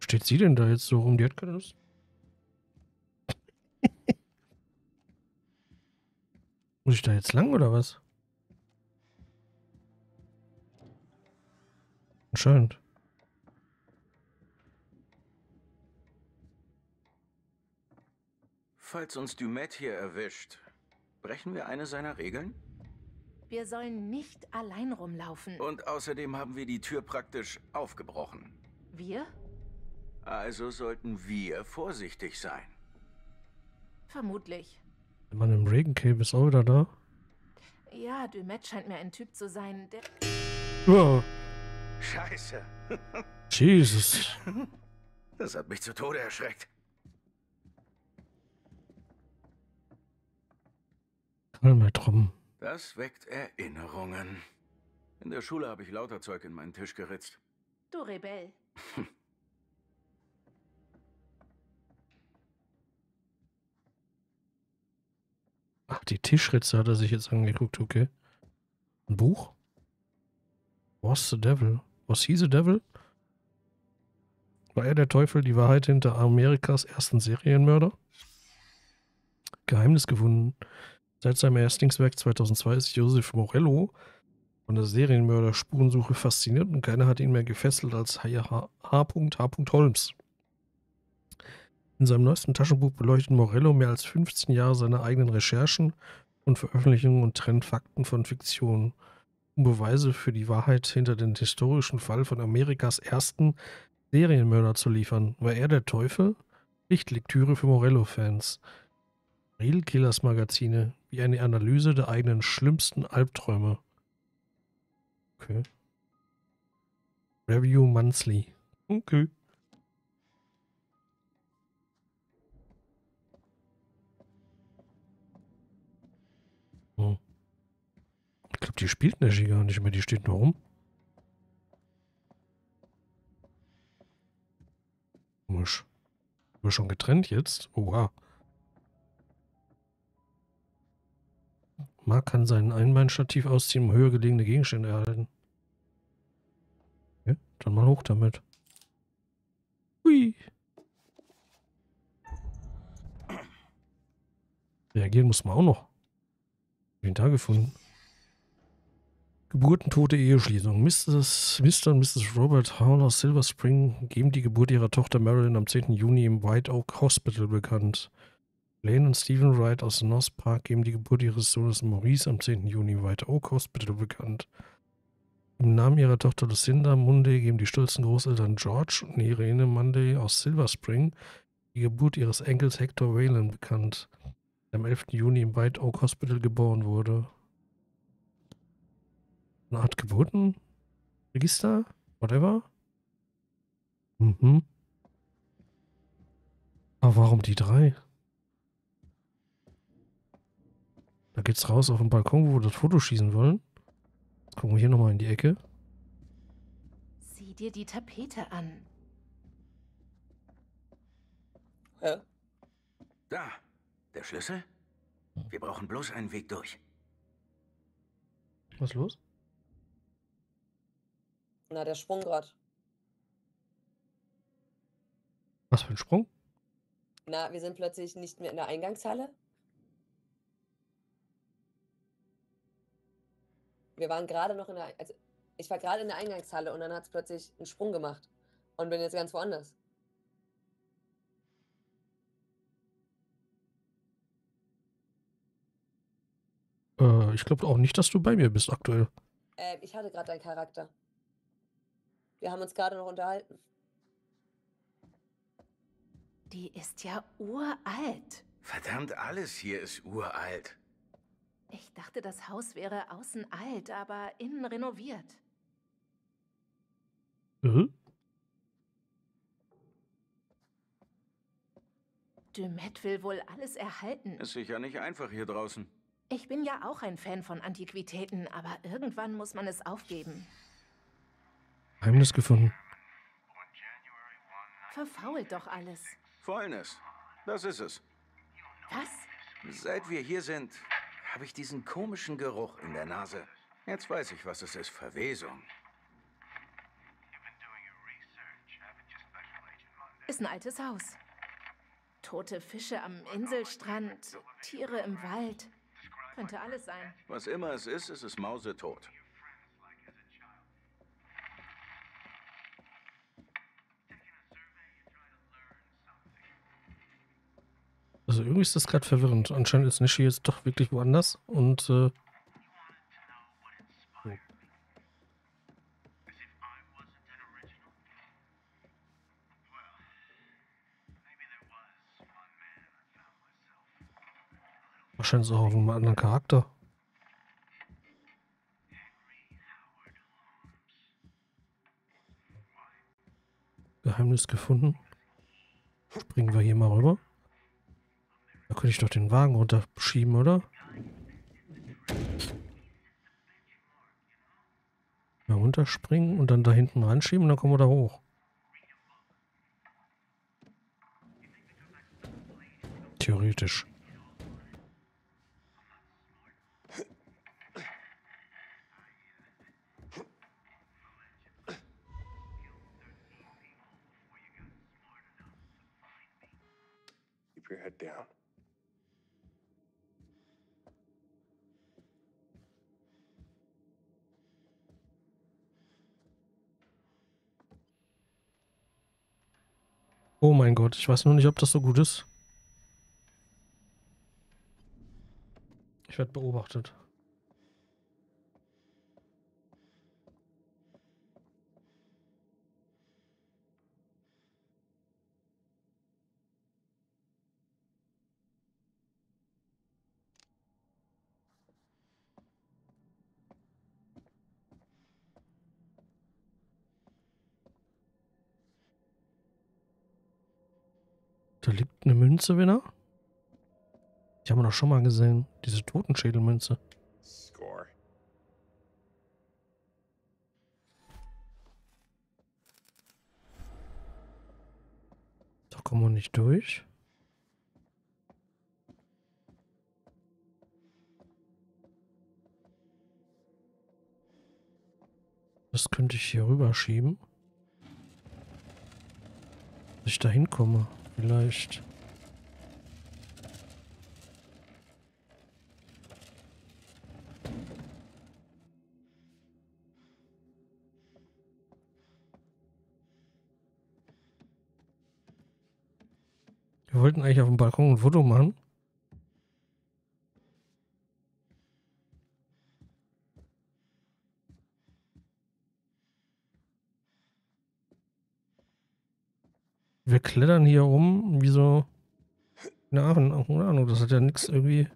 Steht sie denn da jetzt so rum? Die hat keine Lust. Muss ich da jetzt lang oder was? Anscheinend. Falls uns Dumet hier erwischt, brechen wir eine seiner Regeln? Wir sollen nicht allein rumlaufen. Und außerdem haben wir die Tür praktisch aufgebrochen. Wir? Also sollten wir vorsichtig sein. Vermutlich. Der Mann im Reagan Cave ist auch wieder da. Ja, Dumet scheint mir ein Typ zu sein, der. Ja, Scheiße. Jesus. Das hat mich zu Tode erschreckt. Mal drum. Das weckt Erinnerungen. In der Schule habe ich lauter Zeug in meinen Tisch geritzt. Du Rebell. Ach, die Tischritze hat er sich jetzt angeguckt, okay. Ein Buch? What's the devil? Was he the Devil? War er der Teufel, die Wahrheit hinter Amerikas ersten Serienmörder? Geheimnis gefunden. Seit seinem Erstlingswerk 2002 ist Josef Morello von der Serienmörder-Spurensuche fasziniert und keiner hat ihn mehr gefesselt als H. H. H. Holmes. In seinem neuesten Taschenbuch beleuchtet Morello mehr als 15 Jahre seiner eigenen Recherchen und Veröffentlichungen und trennt Fakten von Fiktion, um Beweise für die Wahrheit hinter den historischen Fall von Amerikas ersten Serienmörder zu liefern. War er der Teufel? Lichtlektüre für Morello-Fans. Real Killers Magazine, wie eine Analyse der eigenen schlimmsten Albträume. Okay. Review Monthly. Okay. Glaube, die spielt Nessie gar nicht mehr. Die steht nur rum. Komisch. Wir schon getrennt jetzt? Oha. Mark kann seinen Einbeinstativ ausziehen, um höher gelegene Gegenstände erhalten. Okay, dann mal hoch damit. Hui. Reagieren muss man auch noch. Den da gefunden. Geburtentote Eheschließung. Mrs. Mr. und Mrs. Robert aus Silver Spring geben die Geburt ihrer Tochter Marilyn am 10. Juni im White Oak Hospital bekannt. Lane und Stephen Wright aus North Park geben die Geburt ihres Sohnes Maurice am 10. Juni im White Oak Hospital bekannt. Im Namen ihrer Tochter Lucinda Munday geben die stolzen Großeltern George und Irene Munday aus Silver Spring die Geburt ihres Enkels Hector Whalen bekannt, der am 11. Juni im White Oak Hospital geboren wurde. Eine Art Geburtenregister? Whatever? Mhm. Aber warum die drei? Da geht's raus auf den Balkon, wo wir das Foto schießen wollen. Jetzt gucken wir hier nochmal in die Ecke. Sieh dir die Tapete an. Hä? Da. Der Schlüssel? Wir brauchen bloß einen Weg durch. Was ist los? Na, der Sprung grad. Was für ein Sprung? Na, wir sind plötzlich nicht mehr in der Eingangshalle. Wir waren gerade noch in der, also ich war gerade in der Eingangshalle und dann hat es plötzlich einen Sprung gemacht und bin jetzt ganz woanders. Äh, ich glaube auch nicht, dass du bei mir bist aktuell. Äh, ich hatte gerade deinen Charakter. Wir haben uns gerade noch unterhalten. Die ist ja uralt. Verdammt, alles hier ist uralt. Ich dachte, das Haus wäre außen alt, aber innen renoviert. Mhm. Dumet will wohl alles erhalten. Ist sicher nicht einfach hier draußen. Ich bin ja auch ein Fan von Antiquitäten, aber irgendwann muss man es aufgeben. Geheimnis gefunden. Verfault doch alles. Fäulnis. Das ist es. Was? Seit wir hier sind, habe ich diesen komischen Geruch in der Nase. Jetzt weiß ich, was es ist. Verwesung. Ist ein altes Haus. Tote Fische am Inselstrand, Tiere im Wald. Könnte alles sein. Was immer es ist, ist es mausetot. Irgendwie ist das gerade verwirrend. Anscheinend ist Nishi jetzt doch wirklich woanders und äh. Wahrscheinlich auch auf einem anderen Charakter. Geheimnis gefunden. Springen wir hier mal rüber. Da könnte ich doch den Wagen runterschieben, oder? Mal runterspringen und dann da hinten ranschieben und dann kommen wir da hoch. Theoretisch. Oh mein Gott, ich weiß nur nicht, ob das so gut ist. Ich werde beobachtet. Da liegt eine Münze wieder. Die haben wir doch schon mal gesehen. Diese Totenschädelmünze. Score. Da kommen wir nicht durch. Das könnte ich hier rüberschieben. Dass ich da hinkomme. Vielleicht. Wir wollten eigentlich auf dem Balkon ein Foto machen. Klettern hier rum, wie so. Keine Ahnung, keine Ahnung, das hat ja nichts irgendwie.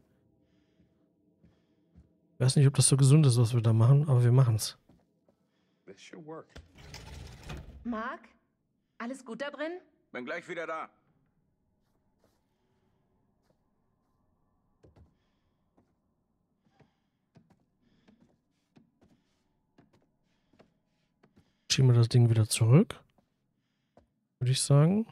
Ich weiß nicht, ob das so gesund ist, was wir da machen, aber wir machen's. Mark? Alles gut da drin? Bin gleich wieder da. Schieben wir das Ding wieder zurück. Würde ich sagen.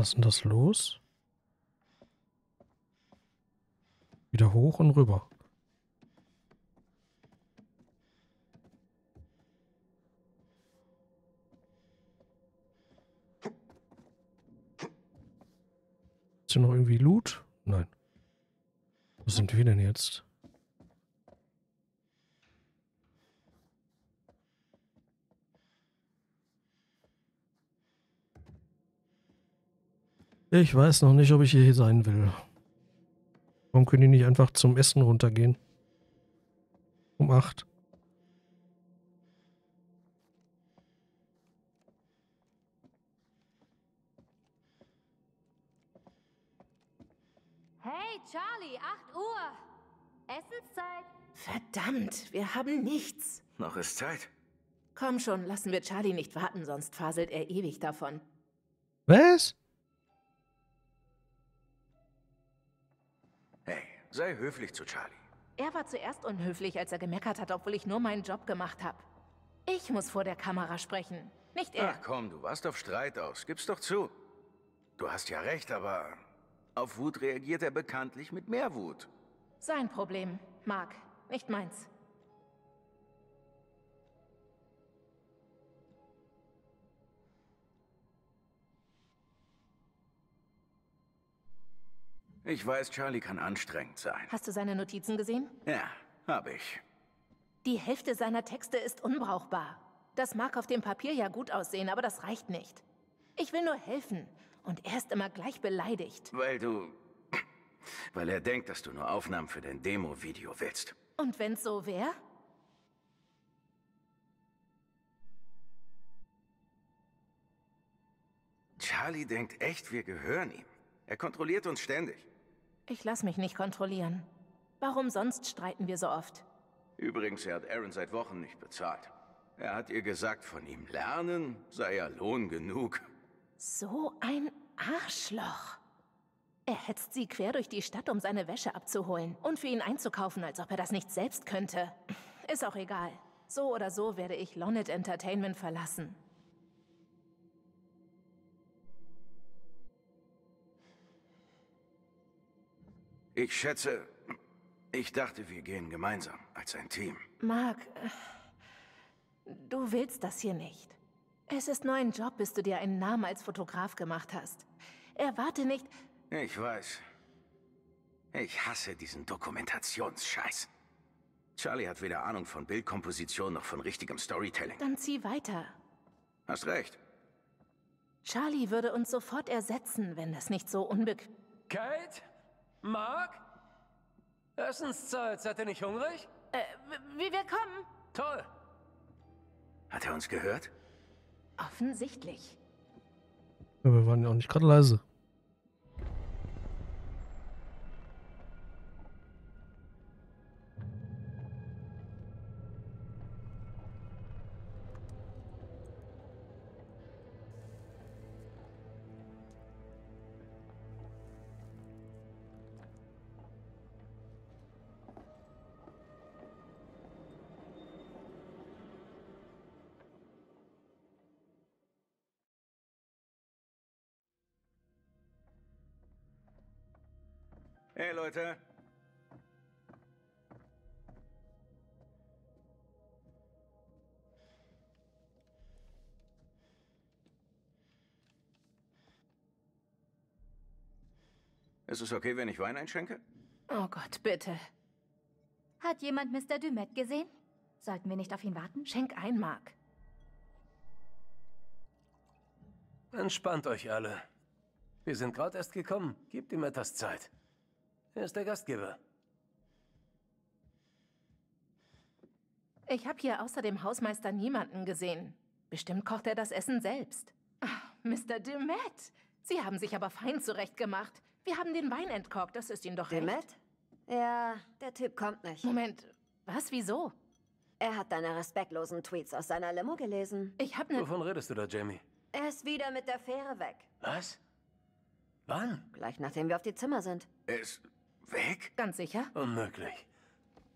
Was ist denn das los? Wieder hoch und rüber. Ist hier noch irgendwie Loot? Nein. Wo sind wir denn jetzt? Ich weiß noch nicht, ob ich hier sein will. Warum können die nicht einfach zum Essen runtergehen? Um acht. Hey, Charlie, 8 Uhr. Essenszeit. Verdammt, wir haben nichts. Noch ist Zeit. Komm schon, lassen wir Charlie nicht warten, sonst faselt er ewig davon. Was? Sei höflich zu Charlie. Er war zuerst unhöflich, als er gemeckert hat, obwohl ich nur meinen Job gemacht habe. Ich muss vor der Kamera sprechen, nicht er. Ach komm, du warst auf Streit aus. Gib's doch zu. Du hast ja recht, aber auf Wut reagiert er bekanntlich mit mehr Wut. Sein Problem, Mark, nicht meins. Ich weiß, Charlie kann anstrengend sein. Hast du seine Notizen gesehen? Ja, hab ich. Die Hälfte seiner Texte ist unbrauchbar. Das mag auf dem Papier ja gut aussehen, aber das reicht nicht. Ich will nur helfen. Und er ist immer gleich beleidigt. Weil du... Weil er denkt, dass du nur Aufnahmen für dein Demo-Video willst. Und wenn's so wäre? Charlie denkt echt, wir gehören ihm. Er kontrolliert uns ständig. Ich lass mich nicht kontrollieren. Warum sonst streiten wir so oft? Übrigens, er hat Aaron seit Wochen nicht bezahlt. Er hat ihr gesagt, von ihm lernen sei ja Lohn genug. So ein Arschloch. Er hetzt sie quer durch die Stadt, um seine Wäsche abzuholen und für ihn einzukaufen, als ob er das nicht selbst könnte. Ist auch egal. So oder so werde ich Lonet Entertainment verlassen. Ich schätze, ich dachte, wir gehen gemeinsam als ein Team. Mark, du willst das hier nicht. Es ist nur ein Job, bis du dir einen Namen als Fotograf gemacht hast. Erwarte nicht... Ich weiß. Ich hasse diesen Dokumentationsscheiß. Charlie hat weder Ahnung von Bildkomposition noch von richtigem Storytelling. Dann zieh weiter. Hast recht. Charlie würde uns sofort ersetzen, wenn das nicht so unbequem... Kate? Mark? Essenszeit. Seid ihr nicht hungrig? Äh, wie wir kommen? Toll. Hat er uns gehört? Offensichtlich. Ja, wir waren ja auch nicht gerade leise. Hey Leute. Ist es okay, wenn ich Wein einschenke? Oh Gott, bitte. Hat jemand Mr. Dumet gesehen? Sollten wir nicht auf ihn warten? Schenk ein, Mark. Entspannt euch alle. Wir sind gerade erst gekommen. Gebt ihm etwas Zeit. Er ist der Gastgeber. Ich habe hier außer dem Hausmeister niemanden gesehen. Bestimmt kocht er das Essen selbst. Ach, Mr. Demet, Sie haben sich aber fein zurechtgemacht. Wir haben den Wein entkorkt, das ist Ihnen doch recht. Demet? Ja, der Typ kommt nicht. Moment, was, wieso? Er hat deine respektlosen Tweets aus seiner Limo gelesen. Ich hab ne... Wovon redest du da, Jamie? Er ist wieder mit der Fähre weg. Was? Wann? Gleich nachdem wir auf die Zimmer sind. Er ist weg? Ganz sicher? Unmöglich.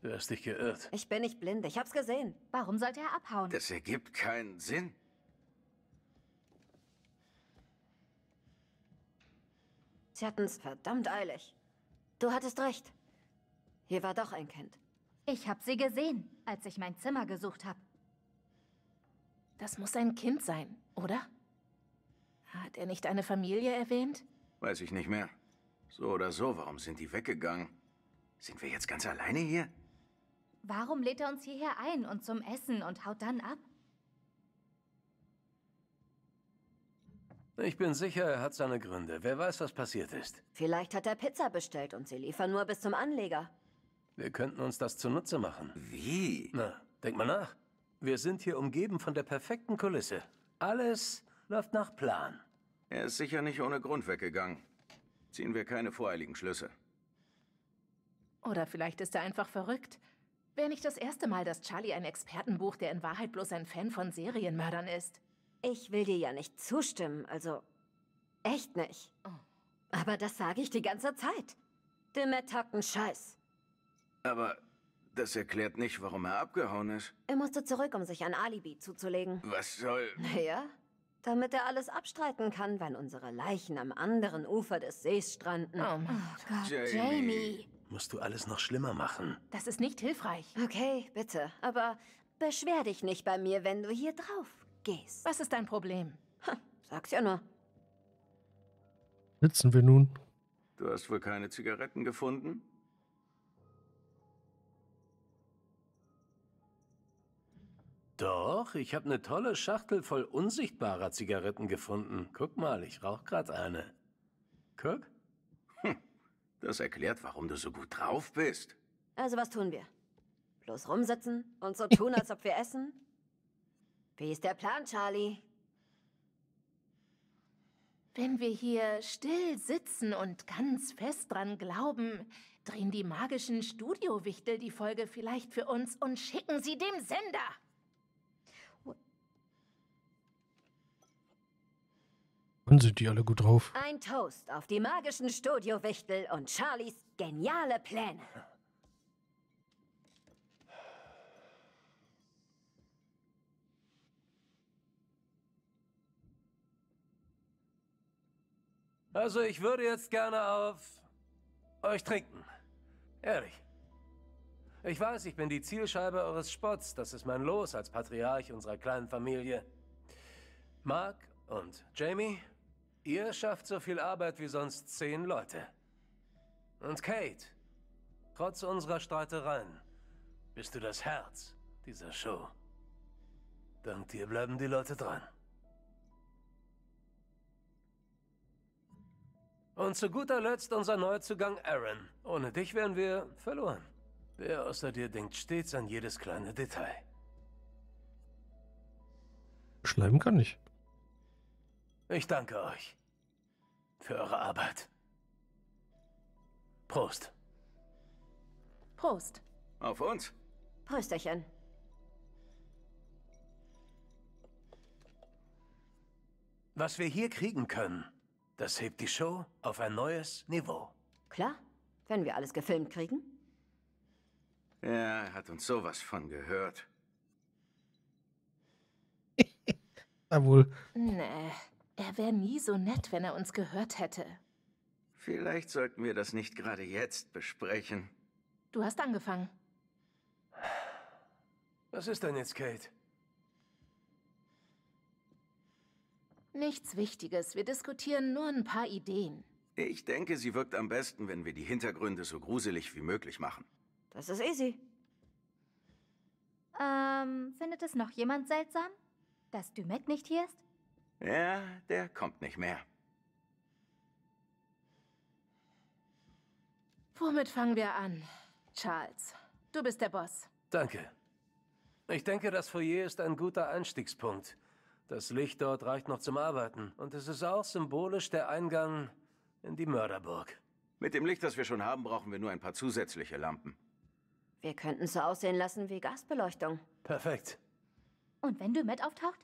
Du hast dich geirrt. Ich bin nicht blind, ich hab's gesehen. Warum sollte er abhauen? Das ergibt keinen Sinn. Sie hatten's verdammt eilig. Du hattest recht. Hier war doch ein Kind. Ich hab sie gesehen, als ich mein Zimmer gesucht hab. Das muss ein Kind sein, oder? Hat er nicht eine Familie erwähnt? Weiß ich nicht mehr. So oder so, warum sind die weggegangen? Sind wir jetzt ganz alleine hier? Warum lädt er uns hierher ein und zum Essen und haut dann ab? Ich bin sicher, er hat seine Gründe. Wer weiß, was passiert ist. Vielleicht hat er Pizza bestellt und sie liefern nur bis zum Anleger. Wir könnten uns das zunutze machen. Wie? Na, denk mal nach. Wir sind hier umgeben von der perfekten Kulisse. Alles läuft nach Plan. Er ist sicher nicht ohne Grund weggegangen. Ziehen wir keine voreiligen Schlüsse. Oder vielleicht ist er einfach verrückt. Wäre nicht das erste Mal, dass Charlie ein Expertenbuch, der in Wahrheit bloß ein Fan von Serienmördern ist. Ich will dir ja nicht zustimmen, also echt nicht. Oh. Aber das sage ich die ganze Zeit. Demet hackt einen Scheiß. Aber das erklärt nicht, warum er abgehauen ist. Er musste zurück, um sich ein Alibi zuzulegen. Was soll... Naja, damit er alles abstreiten kann, wenn unsere Leichen am anderen Ufer des Sees stranden. Oh mein Oh Gott, Jamie. Jamie. Musst du alles noch schlimmer machen. Das ist nicht hilfreich. Okay, bitte, aber beschwer dich nicht bei mir, wenn du hier drauf gehst. Was ist dein Problem? Sag's ja nur. Sitzen wir nun? Du hast wohl keine Zigaretten gefunden? Doch, ich habe eine tolle Schachtel voll unsichtbarer Zigaretten gefunden. Guck mal, ich rauche gerade eine. Guck. Das erklärt, warum du so gut drauf bist. Also was tun wir? Bloß rumsitzen und so tun, als ob wir essen? Wie ist der Plan, Charlie? Wenn wir hier still sitzen und ganz fest dran glauben, drehen die magischen Studiowichtel die Folge vielleicht für uns und schicken sie dem Sender. Dann sind die alle gut drauf. Ein Toast auf die magischen Studiowichtel und Charlies geniale Pläne. Also ich würde jetzt gerne auf euch trinken. Ehrlich. Ich weiß, ich bin die Zielscheibe eures Spotts. Das ist mein Los als Patriarch unserer kleinen Familie. Mark und Jamie, ihr schafft so viel Arbeit wie sonst zehn Leute. Und Kate, trotz unserer Streitereien, bist du das Herz dieser Show. Dank dir bleiben die Leute dran. Und zu guter Letzt unser Neuzugang Aaron. Ohne dich wären wir verloren. Wer außer dir denkt stets an jedes kleine Detail. Schleimen kann ich. Ich danke euch für eure Arbeit. Prost. Prost. Auf uns. Prösterchen. Was wir hier kriegen können, das hebt die Show auf ein neues Niveau. Klar, wenn wir alles gefilmt kriegen. Ja, er hat uns sowas von gehört. Jawohl. Nee, er wäre nie so nett, wenn er uns gehört hätte. Vielleicht sollten wir das nicht gerade jetzt besprechen. Du hast angefangen. Was ist denn jetzt, Kate? Nichts Wichtiges. Wir diskutieren nur ein paar Ideen. Ich denke, sie wirkt am besten, wenn wir die Hintergründe so gruselig wie möglich machen. Das ist easy. Ähm, findet es noch jemand seltsam, dass Dumet nicht hier ist? Ja, der kommt nicht mehr. Womit fangen wir an? Charles, du bist der Boss. Danke. Ich denke, das Foyer ist ein guter Einstiegspunkt. Das Licht dort reicht noch zum Arbeiten. Und es ist auch symbolisch der Eingang in die Mörderburg. Mit dem Licht, das wir schon haben, brauchen wir nur ein paar zusätzliche Lampen. Wir könnten es so aussehen lassen wie Gasbeleuchtung. Perfekt. Und wenn Dumet auftaucht?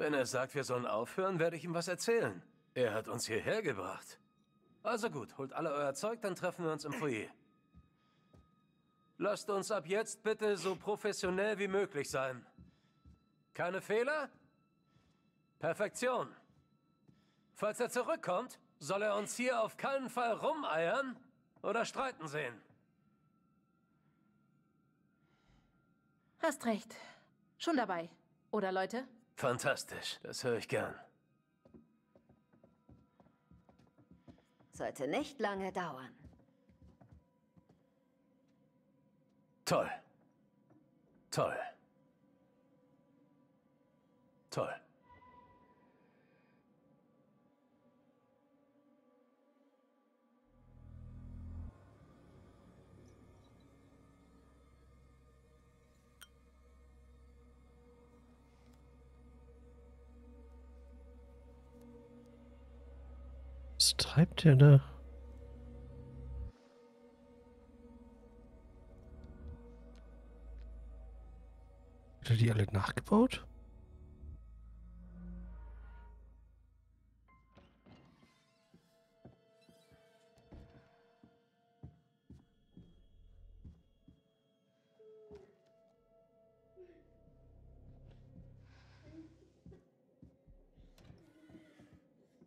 Wenn er sagt, wir sollen aufhören, werde ich ihm was erzählen. Er hat uns hierher gebracht. Also gut, holt alle euer Zeug, dann treffen wir uns im Foyer. Lasst uns ab jetzt bitte so professionell wie möglich sein. Keine Fehler? Perfektion. Falls er zurückkommt, soll er uns hier auf keinen Fall rumeiern oder streiten sehen. Hast recht. Schon dabei. Oder Leute? Fantastisch, das höre ich gern. Sollte nicht lange dauern. Toll. Toll. Toll. Treibt der da? Hat er die alle nachgebaut?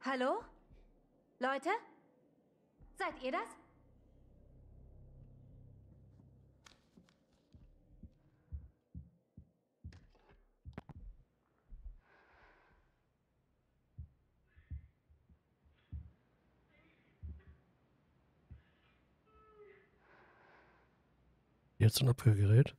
Hallo? Leute? Seid ihr das? Jetzt ein Abhörgerät.